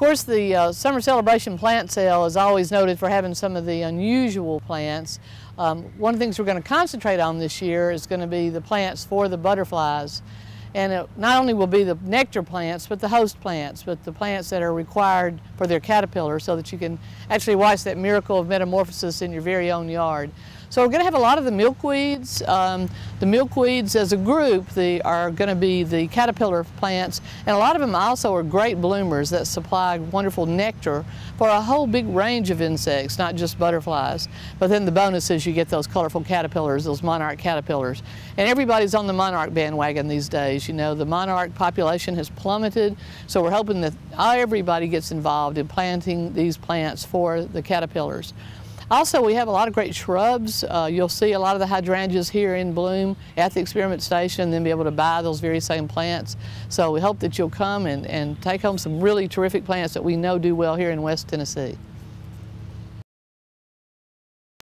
course, the uh, Summer Celebration plant sale is always noted for having some of the unusual plants. Um, one of the things we're going to concentrate on this year is going to be the plants for the butterflies. And it not only will be the nectar plants, but the host plants, but the plants that are required for their caterpillars so that you can actually watch that miracle of metamorphosis in your very own yard. So we're going to have a lot of the milkweeds. Um, the milkweeds as a group they are going to be the caterpillar plants and a lot of them also are great bloomers that supply wonderful nectar for a whole big range of insects, not just butterflies. But then the bonus is you get those colorful caterpillars, those monarch caterpillars. And everybody's on the monarch bandwagon these days. You know, the monarch population has plummeted, so we're hoping that everybody gets involved in planting these plants for the caterpillars. Also, we have a lot of great shrubs. Uh, you'll see a lot of the hydrangeas here in bloom at the experiment station then be able to buy those very same plants. So we hope that you'll come and, and take home some really terrific plants that we know do well here in West Tennessee.